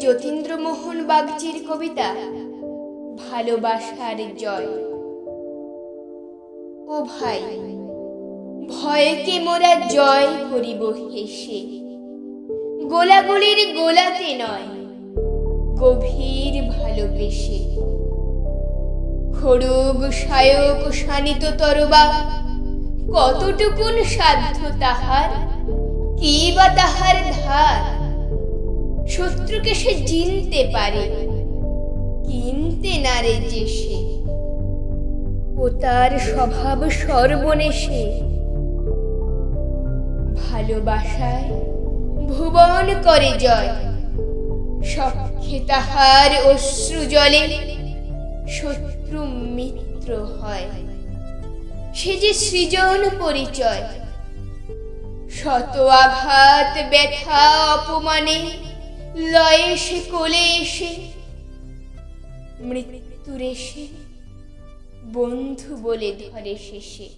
যতীন্দ্রমোহন বাগচির কবিতা, ভালোবাসার জয়। ও ভাই, ভয়কে মোরা জয় করিব হেসে। গোলাগুলির গোলাতে নয়, গভীর ভালোবেসে। খড়ুগ সায়ক শানিত তরবা, কতটুকুন সাধ্য তাহার? কি বা তাহার ধার? শত্রুকে সে চিনতে পারে, কিনতে না রে যে সে। ও তার স্বভাব সর্বনেশে। ভালোবাসায় ভুবন করে জয়। সক্ষে তাহার অশ্রু জলে, শত্রু মিত্র হয়। সে যে সৃজন পরিচয় শত আঘাত ব্যথা অপমানে লয়ে সে কোলে এসে মৃত্যুর এসে বন্ধু বলে ধরে শেষে।